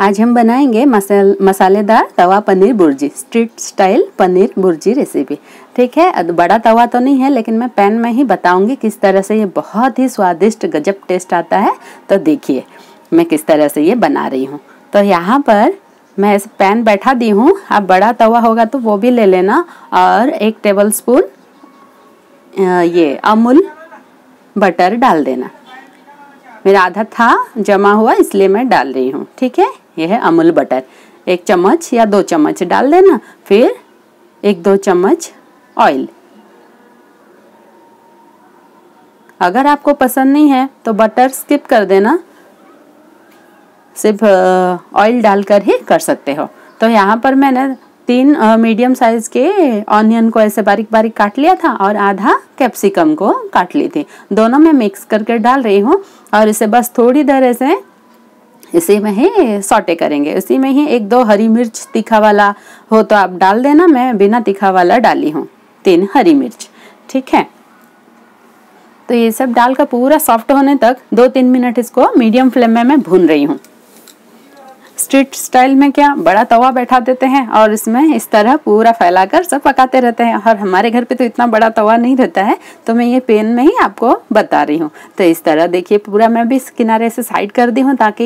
आज हम बनाएँगे मसाल, मसालेदार tawa paneer bhurji street style paneer bhurji recipe ठीक है बड़ा तवा तो नहीं है, लेकिन मैं पैन में ही बताऊँगी किस तरह से ये बहुत ही स्वादिष्ट, गजब टेस्ट आता है। तो देखिए, मैं किस तरह से ये बना रही हूँ। तो यहाँ पर मैं इस पैन बैठा दी हूँ। अब बड़ा तवा होगा तो वो भी ले लेना। और एक टेबल स्पून ये अमूल बटर डाल देना। मेरा आधा था, जमा हुआ, इसलिए मैं डाल रही हूँ। ठीक है? यह है अमूल बटर। एक चम्मच या दो चम्मच डाल देना, फिर एक दो चम्मच ऑयल अगर आपको पसंद नहीं है तो बटर स्किप कर देना। सिर्फ़ ऑयल डालकर ही कर सकते हो। तो यहाँ पर मैंने तीन मीडियम साइज़ के ऑनियन को ऐसे बारीक बारीक काट लिया था और आधा कैप्सिकम को काट ली थी। दोनों में मिक्स करके डाल रही हूँ और इसे बस थोड़ी देर ऐसे इसी में ही सॉटे करेंगे। उसी में ही एक दो हरी मिर्च तीखा वाला हो तो आप डाल देना, मैं बिना तीखा वाला डाली हूँ। तीन हरी मिर्च, ठीक है? तो ये सब डालकर पूरा सॉफ्ट होने तक दो तीन मिनट इसको मीडियम फ्लेम में मैं भून रही हूँ। स्ट्रीट स्टाइल में क्या बड़ा तवा बैठा देते हैं और इसमें इस तरह पूरा फैलाकर सब पकाते रहते हैं। और हमारे घर पे तो इतना बड़ा तवा नहीं रहता है तो मैं ये पेन में ही आपको बता रही हूँ। तो इस तरह देखिए, पूरा मैं भी इस किनारे से साइड कर दी हूँ ताकि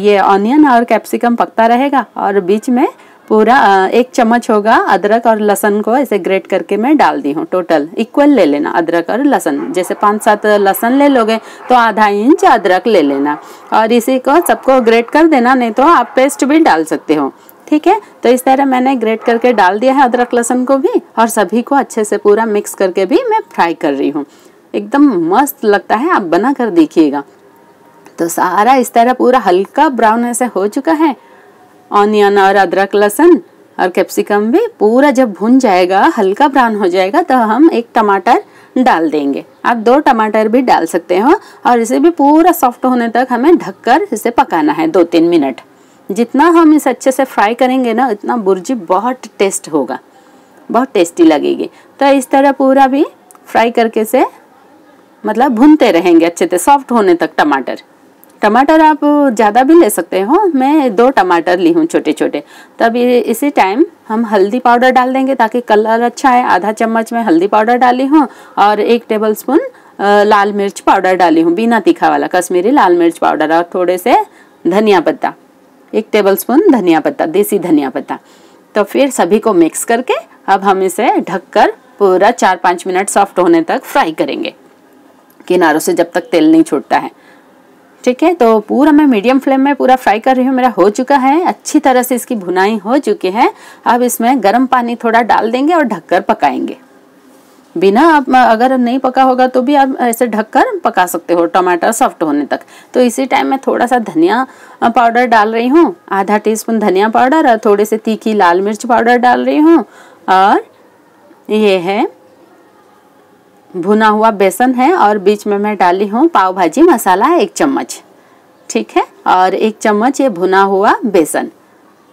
ये ऑनियन और कैप्सिकम पकता रहेगा और बीच में पूरा एक चम्मच होगा अदरक और लहसन को ऐसे ग्रेट करके मैं डाल दी हूँ टोटल। इक्वल ले लेना, अदरक और लहसन। जैसे पाँच सात लहसन ले लोगे तो आधा इंच अदरक ले लेना। और इसी को सबको ग्रेट कर देना, नहीं तो आप पेस्ट भी डाल सकते हो। ठीक है? तो इस तरह मैंने ग्रेट करके डाल दिया है अदरक लहसन को भी, और सभी को अच्छे से पूरा मिक्स करके भी मैं फ्राई कर रही हूँ। एकदम मस्त लगता है, आप बना कर देखिएगा। तो सारा इस तरह पूरा हल्का ब्राउन ऐसे हो चुका है। ऑनियन और अदरक लहसन और कैप्सिकम भी पूरा जब भुन जाएगा, हल्का ब्राउन हो जाएगा तो हम एक टमाटर डाल देंगे। आप दो टमाटर भी डाल सकते हो और इसे भी पूरा सॉफ्ट होने तक हमें ढककर इसे पकाना है दो तीन मिनट। जितना हम इसे अच्छे से फ्राई करेंगे ना उतना बुर्जी बहुत टेस्ट होगा, बहुत टेस्टी लगेगी। तो इस तरह पूरा भी फ्राई करके से मतलब भूनते रहेंगे अच्छे से सॉफ्ट होने तक टमाटर। टमाटर आप ज़्यादा भी ले सकते हो। मैं दो टमाटर ली हूँ छोटे छोटे तब इसी टाइम हम हल्दी पाउडर डाल देंगे ताकि कलर अच्छा है आधा चम्मच में हल्दी पाउडर डाली हूँ और एक टेबल स्पून लाल मिर्च पाउडर डाली हूँ बिना तीखा वाला, कश्मीरी लाल मिर्च पाउडर और थोड़े से धनिया पत्ता। एक टेबल स्पून धनिया पत्ता, देसी धनिया पत्ता। तो फिर सभी को मिक्स करके अब हम इसे ढककर पूरा चार पाँच मिनट सॉफ्ट होने तक फ्राई करेंगे। किनारों से जब तक तेल नहीं छूटता है। ठीक है? तो पूरा मैं मीडियम फ्लेम में पूरा फ्राई कर रही हूँ। मेरा हो चुका है। अच्छी तरह से इसकी भुनाई हो चुकी है। अब इसमें गर्म पानी थोड़ा डाल देंगे और ढककर पकाएँगे। बिना आप, अगर नहीं पका होगा तो भी आप ऐसे ढककर पका सकते हो। टमाटर सॉफ्ट होने तक। तो इसी टाइम में थोड़ा सा धनिया पाउडर डाल रही हूँ। आधा टीस्पून धनिया पाउडर और थोड़े से तीखी लाल मिर्च पाउडर डाल रही हूँ। और ये है भुना हुआ बेसन है और बीच में मैं डाली हूँ पाव भाजी मसाला एक चम्मच। ठीक है? और एक चम्मच ये भुना हुआ बेसन।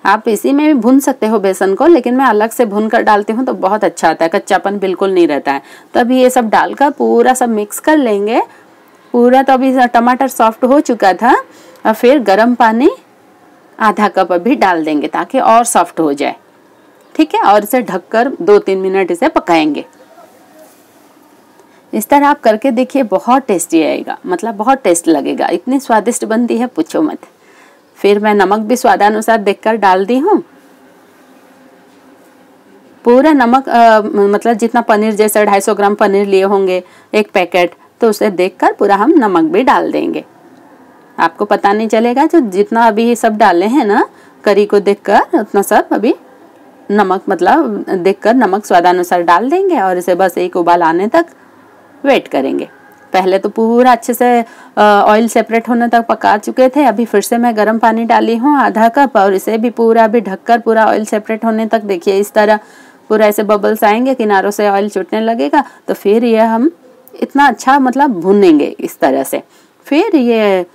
आप इसी में भी भून सकते हो बेसन को, लेकिन मैं अलग से भून कर डालती हूँ तो बहुत अच्छा आता है, कच्चापन बिल्कुल नहीं रहता है। तो अभी ये सब डालकर पूरा सब मिक्स कर लेंगे। पूरा तो अभी टमाटर सॉफ्ट हो चुका था, और फिर गर्म पानी आधा कप अभी डाल देंगे ताकि और सॉफ्ट हो जाए। ठीक है? और इसे ढककर दो तीन मिनट इसे पकाएँगे। इस तरह आप करके देखिए बहुत टेस्टी आएगा। मतलब बहुत टेस्ट लगेगा। इतनी स्वादिष्ट बनती है पूछो मत। फिर मैं नमक भी स्वादानुसार देखकर डाल दी हूँ। पूरा नमक आ, मतलब जितना पनीर जैसे ढाई सौ ग्राम पनीर लिए होंगे एक पैकेट तो उसे देखकर पूरा हम नमक भी डाल देंगे। आपको पता नहीं चलेगा जो जितना अभी सब डाले हैं ना करी को देखकर उतना सब अभी नमक मतलब देखकर नमक स्वादानुसार डाल देंगे और इसे बस एक उबाल आने तक वेट करेंगे। पहले तो पूरा अच्छे से ऑयल सेपरेट होने तक पका चुके थे, अभी फिर से मैं गर्म पानी डाली हूँ, आधा कप और इसे भी पूरा, अभी ढककर पूरा ऑयल सेपरेट होने तक देखिए, इस तरह पूरा ऐसे बबल्स आएँगे, किनारों से ऑयल छूटने लगेगा तो फिर ये हम इतना अच्छा मतलब भुनेंगे इस तरह से। फिर ये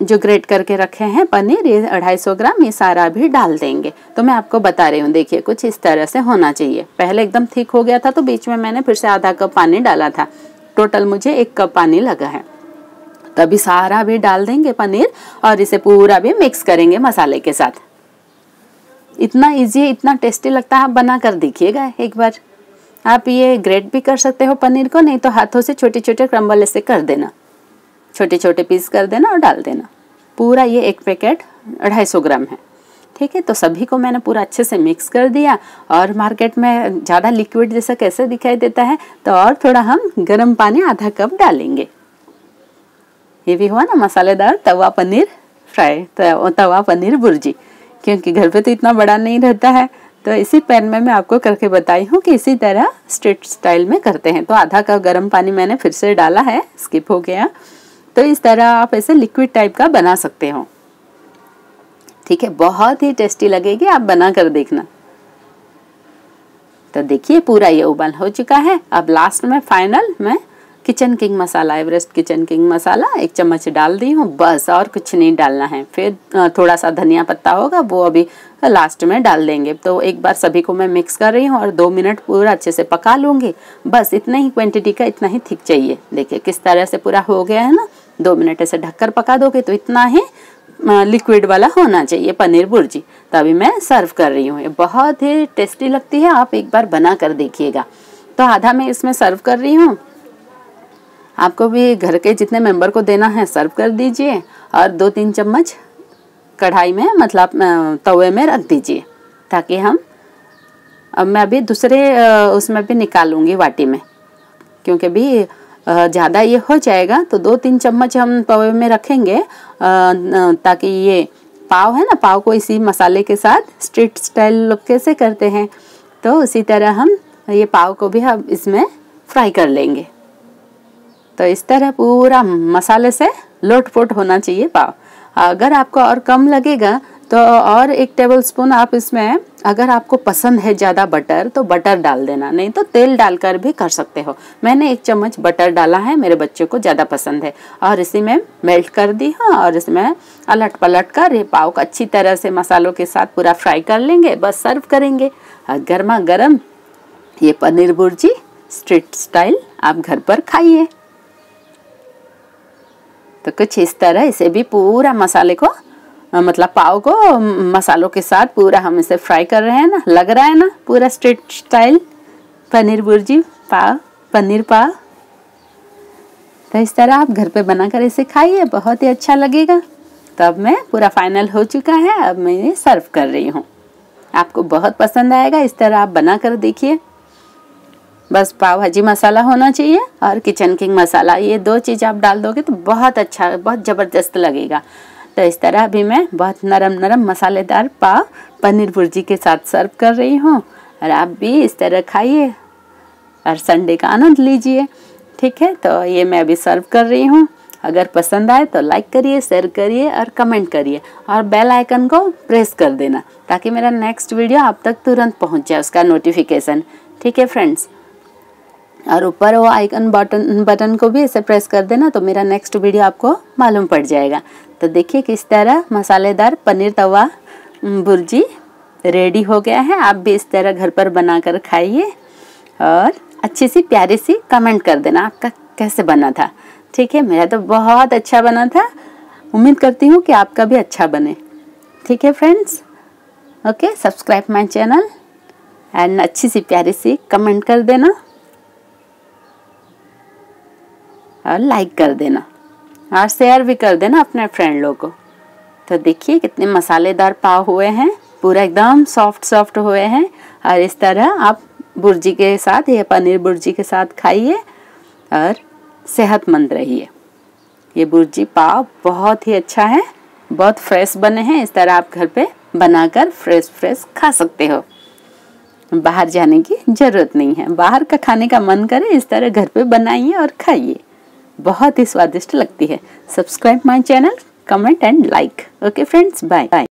जो ग्रेट करके रखे हैं पनीर, ये अढ़ाई सौ ग्राम, ये सारा भी डाल देंगे। तो मैं आपको बता रही हूँ, देखिए, कुछ इस तरह से होना चाहिए। पहले एकदम ठीक हो गया था तो बीच में मैंने फिर से आधा कप पानी डाला था। टोटल मुझे एक कप पानी लगा है। तो अभी सारा भी डाल देंगे पनीर और इसे पूरा भी मिक्स करेंगे मसाले के साथ। इतना इजी इतना टेस्टी लगता है, आप बना कर देखिएगा एक बार। आप ये ग्रेट भी कर सकते हो पनीर को, नहीं तो हाथों से छोटे छोटे क्रम्बल ऐसे कर देना। छोटे छोटे पीस कर देना और डाल देना। पूरा ये एक पैकेट अढ़ाई सौ ग्राम है। ठीक है? तो सभी को मैंने पूरा अच्छे से मिक्स कर दिया और मार्केट में ज़्यादा लिक्विड जैसा कैसे दिखाई देता है तो और थोड़ा हम गर्म पानी आधा कप डालेंगे। ये भी हुआ ना मसालेदार तवा पनीर फ्राई तवा पनीर बुर्जी। क्योंकि घर पे तो इतना बड़ा नहीं रहता है तो इसी पैन में मैं आपको करके बताई हूँ कि इसी तरह स्ट्रीट स्टाइल में करते हैं। तो आधा कप गर्म पानी मैंने फिर से डाला है स्किप हो गया। तो इस तरह आप ऐसे लिक्विड टाइप का बना सकते हो। ठीक है, बहुत ही टेस्टी लगेगी, आप बना कर देखना। तो देखिए, पूरा ये उबाल हो चुका है। अब लास्ट में फाइनल मैं Kitchen King masala Everest Kitchen King masala एक चम्मच डाल दी हूँ, बस और कुछ नहीं डालना है। फिर थोड़ा सा धनिया पत्ता होगा, वो अभी लास्ट में डाल देंगे। तो एक बार सभी को मैं मिक्स कर रही हूँ और दो मिनट पूरा अच्छे से पका लूँगी। बस इतना ही क्वांटिटी का, इतना ही थिक चाहिए। देखिए, किस तरह से पूरा हो गया है ना? दो मिनट ऐसे ढककर पका दोगे तो इतना ही लिक्विड वाला होना चाहिए, पनीर भुर्जी तो अभी मैं सर्व कर रही हूँ। ये बहुत ही टेस्टी लगती है, आप एक बार बना कर देखिएगा। तो आधा मैं इसमें सर्व कर रही हूँ। आपको भी घर के जितने मेंबर को देना है सर्व कर दीजिए और दो तीन चम्मच कढ़ाई में मतलब तवे में रख दीजिए, ताकि हम, अब मैं अभी दूसरे उसमें भी निकालूँगी वाटी में, क्योंकि भी ज़्यादा ये हो जाएगा तो दो तीन चम्मच हम तवे में रखेंगे ताकि ये पाव है ना, पाव को इसी मसाले के साथ स्ट्रीट स्टाइल लोग कैसे करते हैं तो उसी तरह हम ये पाव को भी हम इसमें फ्राई कर लेंगे। तो इस तरह पूरा मसाले से लोटपोट होना चाहिए पाव। अगर आपको और कम लगेगा तो और एक टेबल स्पून आप इसमें अगर आपको पसंद है ज़्यादा बटर तो बटर डाल देना, नहीं तो तेल डालकर भी कर सकते हो। मैंने एक चम्मच बटर डाला है, मेरे बच्चों को ज़्यादा पसंद है। और इसी में मेल्ट कर दी हाँ और इसमें अलट पलट कर, ये पाव को अच्छी तरह से मसालों के साथ पूरा फ्राई कर लेंगे, बस सर्व करेंगे। गर्मा गर्म ये पनीर भुर्जी स्ट्रीट स्टाइल आप घर पर खाइए। तो कुछ इस तरह इसे भी पूरा मसाले को मतलब पाव को मसालों के साथ पूरा हम इसे फ्राई कर रहे हैं ना। लग रहा है ना पूरा स्ट्रीट स्टाइल पनीर बुर्जी, पाव, पनीर पाव। तो इस तरह आप घर पे बनाकर इसे खाइए, बहुत ही अच्छा लगेगा। तो अब मैं पूरा फाइनल हो चुका है, अब मैं ये सर्व कर रही हूँ। आपको बहुत पसंद आएगा, इस तरह आप बना कर देखिए। बस पाव भाजी मसाला होना चाहिए और किचन किंग मसाला, ये दो चीज़ आप डाल दोगे तो बहुत अच्छा बहुत ज़बरदस्त लगेगा। तो इस तरह भी मैं बहुत नरम नरम मसालेदार पाव पनीर भुर्जी के साथ सर्व कर रही हूँ। और आप भी इस तरह खाइए और संडे का आनंद लीजिए। ठीक है? तो ये मैं अभी सर्व कर रही हूँ। अगर पसंद आए तो लाइक करिए शेयर करिए और कमेंट करिए। और बेल आइकन को प्रेस कर देना ताकि मेरा नेक्स्ट वीडियो आप तक तुरंत पहुँच जाए उसका नोटिफिकेशन ठीक है फ्रेंड्स और ऊपर वो आइकन बटन बटन को भी ऐसे प्रेस कर देना तो मेरा नेक्स्ट वीडियो आपको मालूम पड़ जाएगा। तो देखिए किस तरह मसालेदार पनीर तवा भुर्जी रेडी हो गया है। आप भी इस तरह घर पर बनाकर खाइए और अच्छी सी प्यारी सी कमेंट कर देना आपका कैसे बना था। ठीक है, मेरा तो बहुत अच्छा बना था। उम्मीद करती हूँ कि आपका भी अच्छा बने। ठीक है friends okay subscribe my channel and अच्छी सी प्यारी सी कमेंट कर देना। और लाइक कर देना। और शेयर भी कर देना अपने फ्रेंड लोग को। तो देखिए कितने मसालेदार पाव हुए हैं, पूरा एकदम सॉफ्ट सॉफ्ट हुए हैं। और इस तरह आप बुर्जी के साथ, या पनीर बुर्जी के साथ खाइए और सेहतमंद रहिए। ये बुर्जी पाव बहुत ही अच्छा है, बहुत फ्रेश बने हैं, इस तरह आप घर पे बनाकर फ्रेश फ्रेश खा सकते हो। बाहर जाने की ज़रूरत नहीं है। बाहर का खाने का मन करे, इस तरह घर पे बनाइए और खाइए। बहुत ही स्वादिष्ट लगती है। Subscribe my channel comment and like okay friends bye bye